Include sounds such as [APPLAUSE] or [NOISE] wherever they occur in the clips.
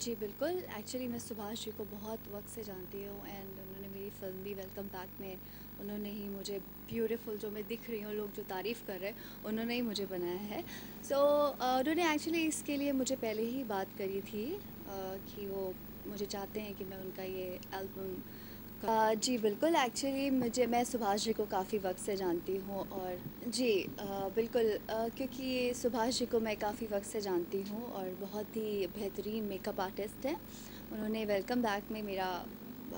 जी बिल्कुल। एक्चुअली मैं सुभाष जी को बहुत वक्त से जानती हूँ एंड उन्होंने मेरी फ़िल्म भी वेलकम बैक में उन्होंने ही मुझे ब्यूटीफुल जो मैं दिख रही हूँ लोग जो तारीफ़ कर रहे हैं उन्होंने ही मुझे बनाया है। सो so, uh, उन्होंने एक्चुअली इसके लिए मुझे पहले ही बात करी थी uh, कि वो मुझे चाहते हैं कि मैं उनका ये एल्बम Uh, जी बिल्कुल। एक्चुअली मुझे मैं सुभाष जी को काफ़ी वक्त से जानती हूँ और जी uh, बिल्कुल uh, क्योंकि सुभाष जी को मैं काफ़ी वक्त से जानती हूँ और बहुत ही बेहतरीन मेकअप आर्टिस्ट हैं। उन्होंने वेलकम बैक में मेरा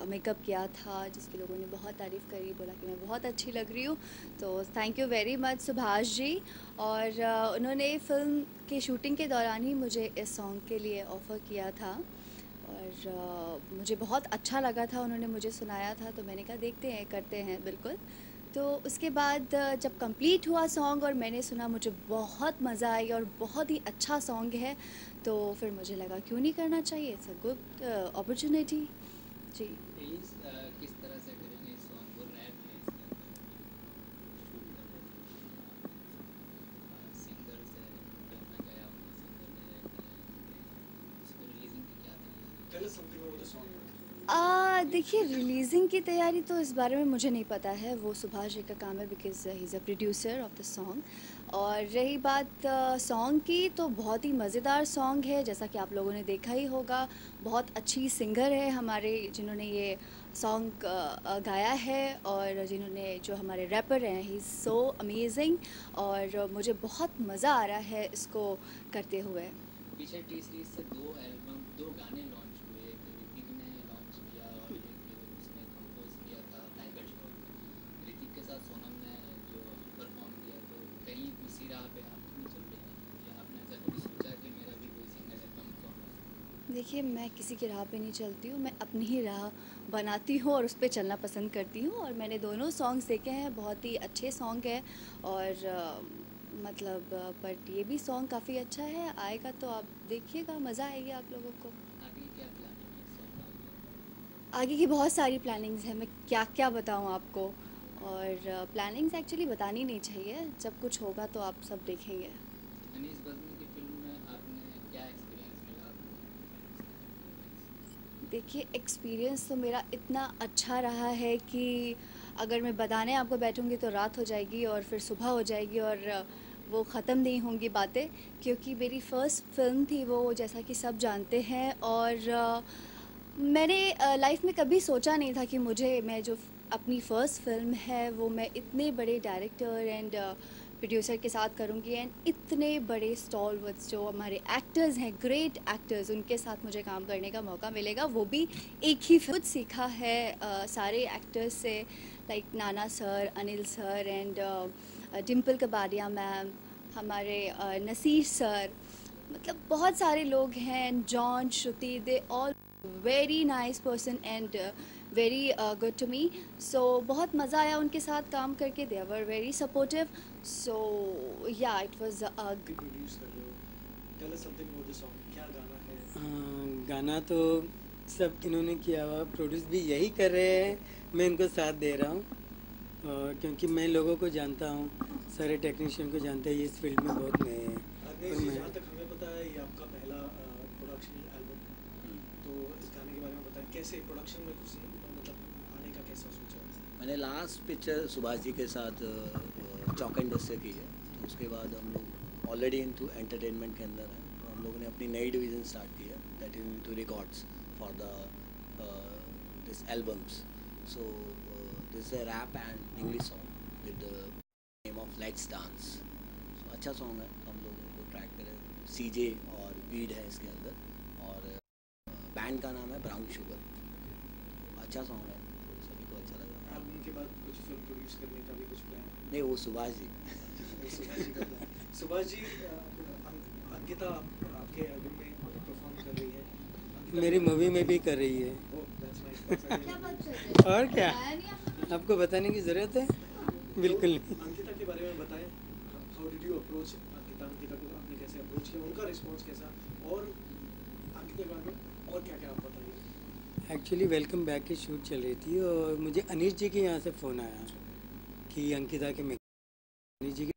मेकअप किया था जिसके लोगों ने बहुत तारीफ़ करी बोला कि मैं बहुत अच्छी लग रही हूँ। तो thank you very much Subhash ji. और उन्होंने फ़िल्म के शूटिंग के दौरान ही मुझे इस सॉन्ग के लिए ऑफ़र किया था। और मुझे बहुत अच्छा लगा था, उन्होंने मुझे सुनाया था तो मैंने कहा देखते हैं, करते हैं, बिल्कुल। तो उसके बाद जब कंप्लीट हुआ सॉन्ग और मैंने सुना, मुझे बहुत मज़ा आई और बहुत ही अच्छा सॉन्ग है तो फिर मुझे लगा क्यों नहीं करना चाहिए? इट्स अ गुड अपॉर्चुनिटी जी किस तरह से करेंगे सॉन्ग वो रैप है सिंगर से मैं गया हूँ सिंगर ने इसको रिलीजिंग की क्या Tell us something about the song. आ देखिए रिलीजिंग की तैयारी तो इस बारे में मुझे नहीं पता है। वो सुभाष जी का काम है because he is a producer of the song और रही बात सॉन्ग uh, की तो बहुत ही मज़ेदार सॉन्ग है जैसा कि आप लोगों ने देखा ही होगा। बहुत अच्छी सिंगर है हमारे जिन्होंने ये सॉन्ग गाया है और जिन्होंने जो हमारे रैपर हैं ही इज़ सो अमेजिंग और मुझे बहुत मज़ा आ रहा है इसको करते हुए। पीछे से दो एल्बम दो गाने लॉन्च हुए एक ऋतिक ने लॉन्च किया और एक उसने कंपोज किया था टाइगर श्रॉफ ऋतिक के साथ सोनम ने जो परफॉर्म किया तो कहीं उसी राह पे आप नहीं चल रही हैं क्या आपने ऐसा कभी सोचा कि मेरा भी कोई सिंगल एल्बम सॉन्ग देखिए मैं किसी की राह पे नहीं चलती हूँ मैं अपनी ही राह बनाती हूँ और उस पर चलना पसंद करती हूँ और मैंने दोनों सॉन्ग्स देखे हैं बहुत ही अच्छे सॉन्ग हैं और अ, मतलब बट ये भी सॉन्ग काफ़ी अच्छा है आएगा तो आप देखिएगा मज़ा आएगी आप लोगों को। आगे की? बहुत सारी प्लानिंग्स हैं मैं क्या क्या बताऊँ आपको। और प्लानिंग्स एक्चुअली बतानी नहीं चाहिए जब कुछ होगा तो आप सब देखेंगे अनीस बदनी की फ़िल्म में आपने क्या एक्सपीरियंस मिला आपको देखिए एक्सपीरियंस तो मेरा इतना अच्छा रहा है कि अगर मैं बताने आपको बैठूँगी तो रात हो जाएगी और फिर सुबह हो जाएगी और वो ख़त्म नहीं होंगी बातें, क्योंकि मेरी फ़र्स्ट फ़िल्म थी वो, जैसा कि सब जानते हैं और मैंने लाइफ में कभी सोचा नहीं था कि मुझे, मैं जो अपनी फ़र्स्ट फ़िल्म है वो मैं इतने बड़े डायरेक्टर एंड प्रोड्यूसर के साथ करूँगी एंड इतने बड़े स्टॉल जो हमारे एक्टर्स हैं ग्रेट एक्टर्स उनके साथ मुझे काम करने का मौका मिलेगा। वो भी एक ही खुद सीखा है अ, सारे एक्टर्स से like Nana sir Anil sir and Dimple Kapadia ma'am हमारे नसीर सर मतलब बहुत सारे लोग हैं John Shruti they all very nice person and very good to me so बहुत मज़ा आया उनके साथ काम करके. दे were very supportive so yeah it was हो? गाना गाना तो सब इन्होंने किया हुआ प्रोड्यूस भी यही कर रहे हैं. मैं इनको साथ दे रहा हूँ. और क्योंकि मैं लोगों को जानता हूँ. सारे टेक्नीशियन को जानते हैं. इस फ़ील्ड में बहुत नए हैं. अग्नेश और जी मैं जहाँ तक हमें पता है ये आपका पहला प्रोडक्शन एल्बम है। तो इस गाने के बारे में बताएँ कैसे प्रोडक्शन में कुछ मतलब आने का कैसा सोचा मैंने लास्ट पिक्चर सुभाष जी के साथ चौक इंडस्ट्री की है। तो उसके बाद हम लोग ऑलरेडी इन टू एंटरटेनमेंट के अंदर हैं। तो हम लोगों ने अपनी नई डिवीज़न स्टार्ट की है that is in two records for the this albums so this a rap and English song with the name of let's dance so अच्छा सॉन्ग है। हम लोग उनको ट्रैक करें सी जे और वीड है इसके अंदर। और बैंड का नाम है ब्राउन शुगर अच्छा सॉन्ग है। सभी को अच्छा लगा एल्बम के बाद कुछ फ़िल्म प्रोड्यूस करने का भी कुछ प्लान नहीं वो सुभाष। जी सुभाष जी अंकिता आपके एल्बम में परफॉर्म कर रही है। मेरी मूवी में भी कर रही है। nice, that's again- और क्या? आपको बताने की ज़रूरत है? बिल्कुल नहीं। अंकिता के बारे में बताएँ। How did you approach Ankita? Ankita को आपने कैसे अप्रोच किया? उनका रिस्पांस कैसा? और अंकिता के बारे में और क्या क्या आप बताइए एक्चुअली वेलकम बैक की शूट चल रही थी और मुझे अनीश जी के यहाँ से फ़ोन आया कि अंकिता के मैं अनीश जी की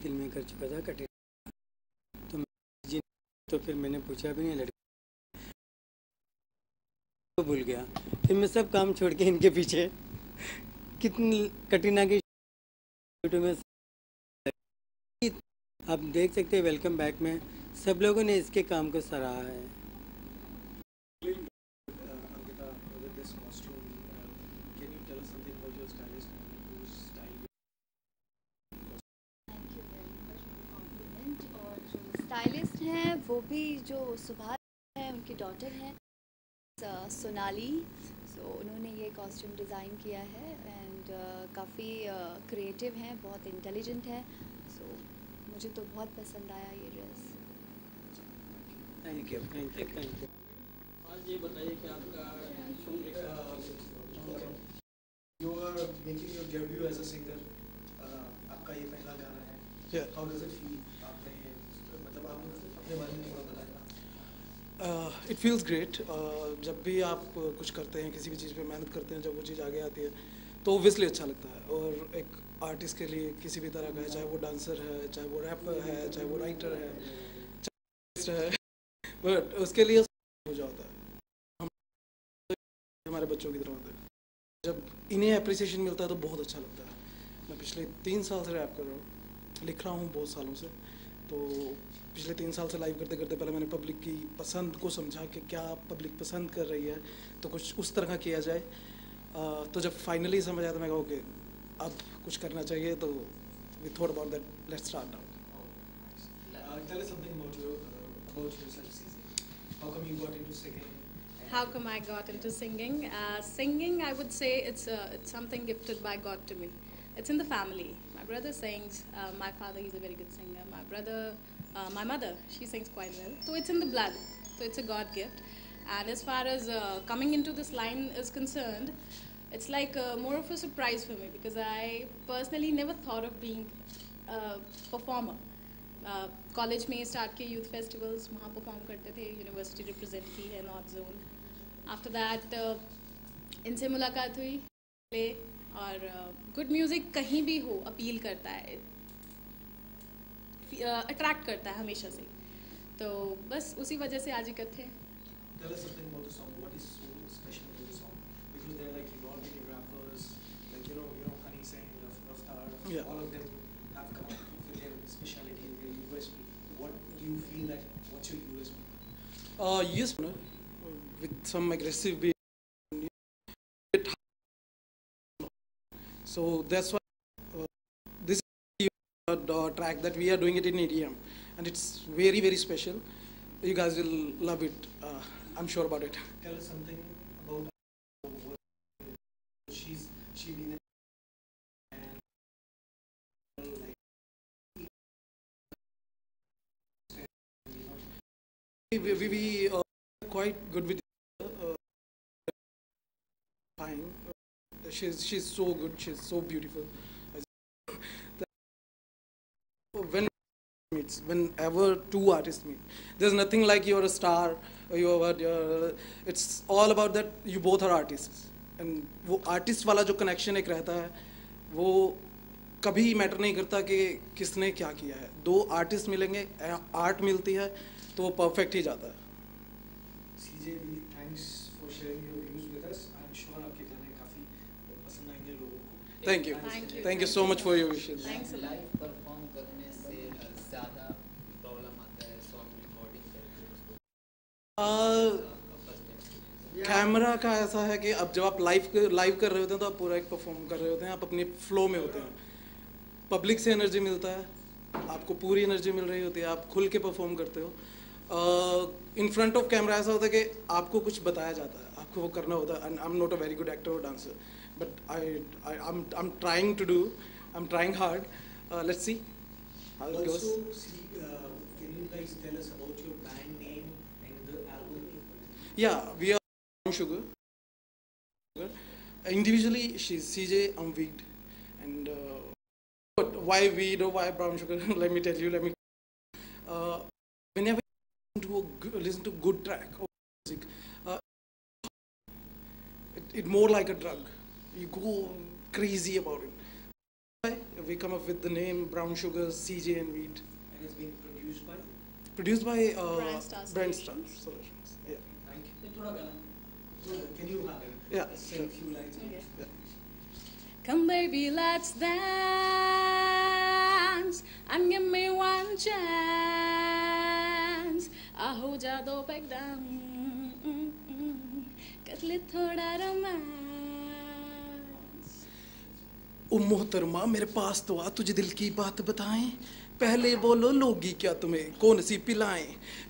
फ़िल्में कर चुका था कटे तो मैं जी तो फिर मैंने पूछा भी नहीं, लड़के को भूल गया। फिर मैं सब काम छोड़ के इनके पीछे कितनी कठिना की यूट्यूब में आप देख सकते हैं वेलकम बैक में सब लोगों ने इसके काम को सराहा है Uh, Ankita, with this costume, uh, can you tell us something about your stylist? Whose style thank you very much compliment और जो स्टाइलिस्ट हैं वो भी जो सुभाष हैं उनकी डॉटर हैं सोनाली सो so, उन्होंने ये कॉस्ट्यूम डिज़ाइन किया है एंड uh, काफ़ी क्रिएटिव uh, हैं बहुत इंटेलिजेंट हैं सो so, मुझे तो बहुत पसंद आया ये dress thank you thank you thank you आज ये बताइए कि आपका You are making your debut as a singer. Uh, आपका ये पहला गाना है. Yeah. How does it feel? आपने मतलब आप अपने बारे में थोड़ा बताएँ. इट फील्स ग्रेट जब भी आप कुछ करते हैं, किसी भी चीज़ पे मेहनत करते हैं, जब वो चीज़ आगे आती है तो ओब्वियसली अच्छा लगता है। और एक आर्टिस्ट के लिए किसी भी तरह का है, चाहे वो डांसर है, चाहे वो रैपर है, चाहे वो राइटर है चाहे है बट उसके लिए हो जाता है। हम हमारे बच्चों की तरह होते हैं। जब इन्हें अप्रिसिएशन मिलता है तो बहुत अच्छा लगता है। मैं पिछले तीन साल से रैप कर रहा हूँ, लिख रहा हूँ बहुत सालों से। तो पिछले तीन साल से लाइव करते करते पहले मैंने पब्लिक की पसंद को समझा कि क्या पब्लिक पसंद कर रही है तो कुछ उस तरह का किया जाए आ, तो जब फाइनली समझ आया तो मैं कहूँ कि अब कुछ करना चाहिए तो we thought about that let's start now How come I got into singing? Uh, singing, I would say, it's, a, it's something gifted by God to me. It's in the family. My brother sings. Uh, my father, he's a very good singer. My brother, uh, my mother, she sings quite well. So it's in the blood. So it's a God gift. And as far as uh, coming into this line is concerned, it's like uh, more of a surprise for me because I personally never thought of being a performer. College में start किए youth festivals वहाँ perform करते थे university represent की है north zone after that इनसे मुलाकात हुई प्ले और uh, गुड म्यूज़िक कहीं भी हो अपील करता है। अट्रैक्ट uh, करता है हमेशा से। तो बस उसी वजह से आज इकट्ठे Uh, yes, with some aggressive. So that's why uh, this is the track that we are doing it in EDM, and it's very very special. You guys will love it. Uh, I'm sure about it. Tell us something about she's she been in and like you know, We we, we uh, quite good with. She's she's so good. She's so beautiful. When meets whenever two artists meet, there's nothing like you're a star. Or you're, you're it's all about that you both are artists. And वो artist वाला जो connection एक रहता है वो कभी matter नहीं करता कि किसने क्या किया है दो आर्टिस्ट मिलेंगे आर्ट मिलती है तो वो परफेक्ट ही जाता है CJ, we thanks for sharing your views with us. I'm sure आपके गाने काफ़ी पसंद आएँगे लोगों को. Thank you thank you so much for your wishes Thanks a lot. Perform करने से ज़्यादा प्रॉब्लम आता है सॉन्ग रिकॉर्डिंग करके उसको आपका फ़र्स्ट एक्सपीरियंस कैमरा का ऐसा है कि अब जब आप लाइव लाइव कर रहे होते हैं तो आप पूरा एक परफॉर्म कर रहे होते हैं आप अपने फ्लो में होते हैं। पब्लिक से एनर्जी मिलता है आपको पूरी एनर्जी मिल रही होती है आप खुल के परफॉर्म करते हो। इन फ्रंट ऑफ़ कैमरा ऐसा होता है कि आपको कुछ बताया जाता है आपको वो करना होता है। I am not a very good actor और dancer but I, I am I'm, I'm trying to do. I'm trying hard. Uh, let's see how also, it goes. Also, uh, can you guys tell us about your band name and the album? Yeah, we are Sugar. Uh, individually, she's CJ Weed. and uh, but why weed or why brown sugar? [LAUGHS] let me tell you. Let me. Uh, whenever you listen to, a, listen to good track or music, uh, it, it more like a drug You go crazy about it. Why We come up with the name Brown Sugar, CJ, and Weed. And it's been produced by? Produced by uh, Brand Star Brand Star Solutions. Solutions. Yeah. Thank you. ये थोड़ा गाना Can you uh, Yeah. say a few lines? Okay. Come, baby, let's dance and give me one chance. आहो जा दो pack down कर ले थोड़ा romance ओ मोहतरमा, मेरे पास तो आ तुझे दिल की बात बताएँ। पहले बोलो, लोगी क्या तुम्हें? कौन सी पिलाएँ?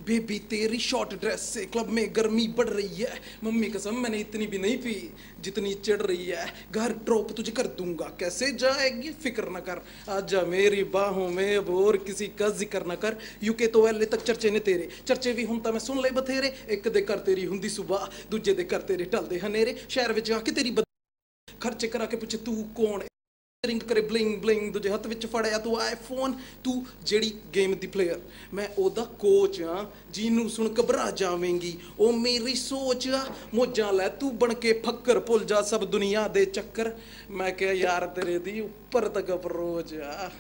बेबी, तेरी शॉर्ट ड्रेस से क्लब में गर्मी बढ़ रही है। मम्मी कसम, मैंने इतनी भी नहीं पी, जितनी चढ़ रही है। घर ड्रॉप तुझे कर दूँगा। कैसे जाएगी फ़िक्र ना कर। आजा मेरी बाहों में अब और किसी का ज़िक्र ना कर। यूके तो एल तक चर्चे ने तेरे। चर्चे भी हुंता मैं सुन ले बथेरे। एक दे कर तेरी हुंदी सुबह, दूजे दे कर तेरे ढलदे हनेरे। शहर में जाके तेरी खर्चे करा के पूछे, तू कौन ਰਿੰਗ ਕਰੇ ਬਲਿੰਗ ਬਲਿੰਗ ਦੂਜੇ ਹੱਥ ਵਿੱਚ ਫੜਿਆ, ਤੂੰ ਆਈਫੋਨ ਤੂੰ ਜਿਹੜੀ ਗੇਮ ਦੀ ਪਲੇਅਰ ਮੈਂ ਉਹਦਾ ਕੋਚ ਆ ਜਿਹਨੂੰ ਸੁਣ ਘਬਰਾ ਜਾਵੇਂਗੀ। ਉਹ ਮੇਰੀ ਸੋਚ ਆ, ਮੋਜਾਂ ਲੈ, ਤੂੰ ਬਣ ਕੇ ਫੱਕਰ ਭੁੱਲ ਜਾ ਸਭ ਦੁਨੀਆ ਦੇ ਚੱਕਰ। ਮੈਂ ਕਿਹਾ, ਯਾਰ ਤੇਰੇ ਦੀ ਉੱਪਰ ਤੱਕ ਅਪਰੋਚ ਆ।